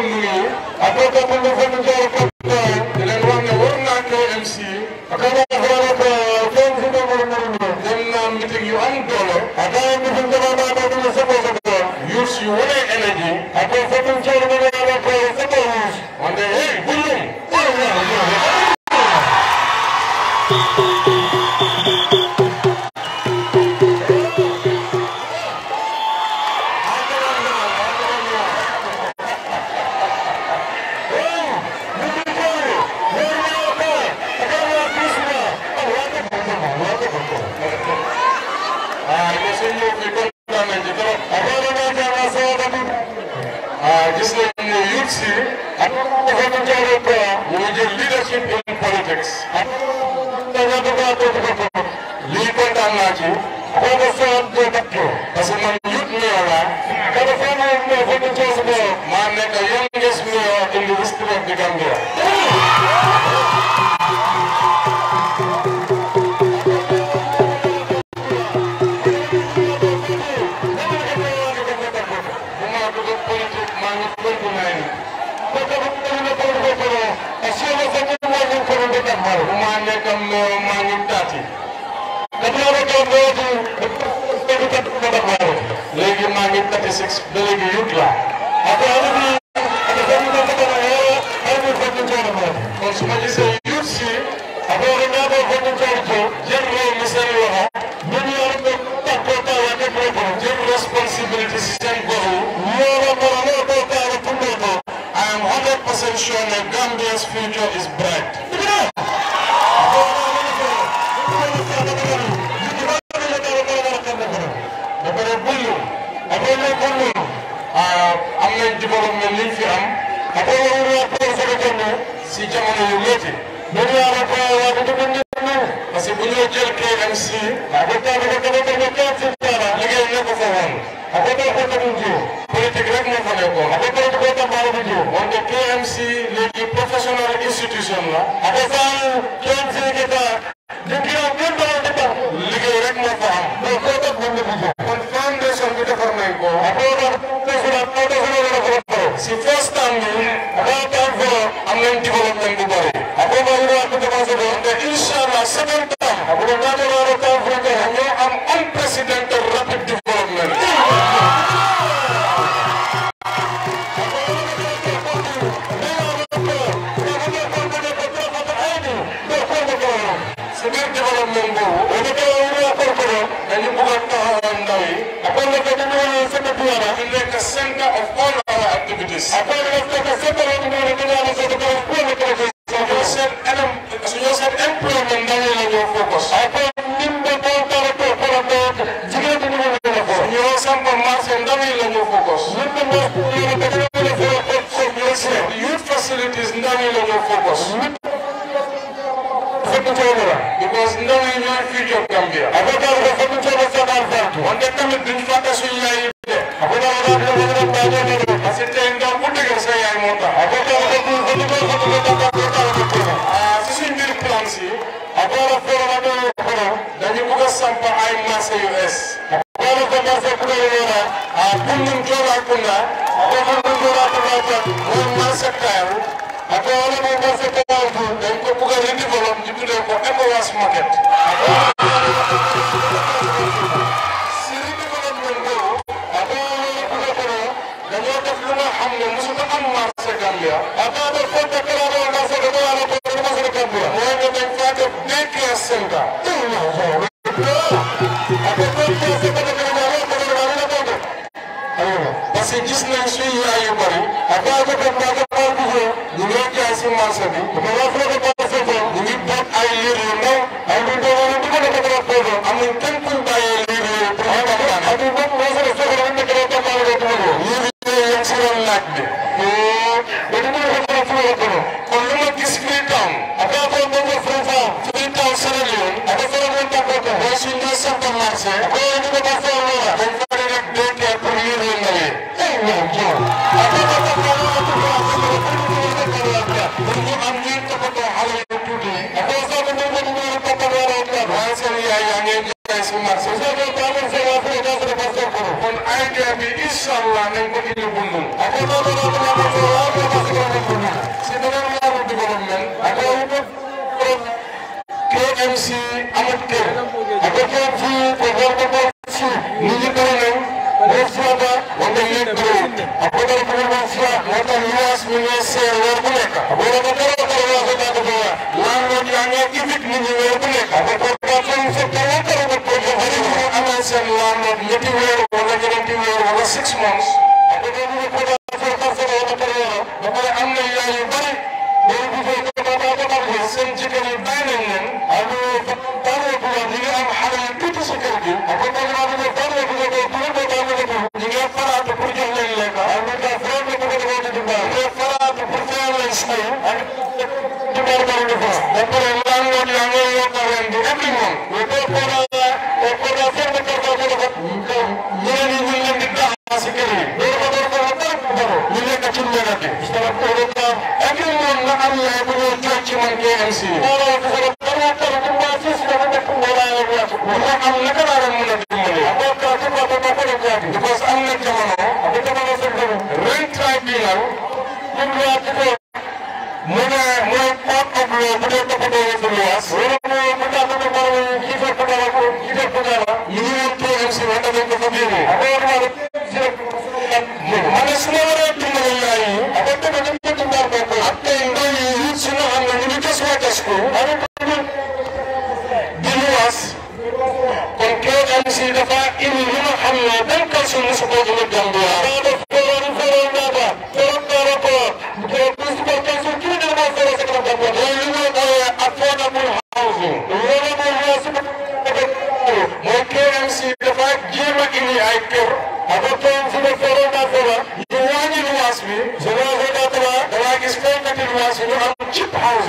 ko nuyu a ko ko ko ko ko ko ko ko gis nañ ne yëpp si am dafa doon jaaree ba mu jël leadership in politics am dafa doon toog lii kontaan naa ci xaw ma soxal doo battoo parce que man youth mayor laa kada faa ma ma fa du coosu borom maa nekk youngest mayor in the history of the Gambia je kam mangu tati 36 responsibility I am 100% sure that Gambia's future is bright ci borom moom si first term bi about time for am nañ development bu bari akoba ndo ak defense do ndo inshallah second term akoba ndo ndo conference ñoo am unprecedented rapid development Center of all a a activities. Our a focus. కాకుండా మూడు నెలల సెక్టారు అటువంటి మూడు ఇంకొకగా రెండు పొలం ఇప్పుడు ఎకోవాస్ మార్కెట్ సిరిని పొలం ముందు అటువంటి కూడా కూడా గమోటఫ్లుగా హమ్మ ముసుకమ్మ మార్చి ఉపయోగించిన బస్సుల్లో ముప్పై రెండు ఎప్పుడు లీడ్ ఉన్నది ইনশাআল্লাহ নেমকটি বলুন এখন সিদ্ধান্ত করবেন এখন MC Ahmed Kane atakuwa mkuu kwa kuongoza nijitole wofuata wamelipo akwenda kuwafia hata nyas mnyese wokuleka bora matara kwa wafika kwa lango nyanya kivik nyi wokuleka atakuwa kwa mfutara kwa kuongoza ama sen lango nyeti wero wala nyeti wero wala 6 months atakuwa kwa kwa kwa kwa kwa kwa kwa kwa kwa Let's go.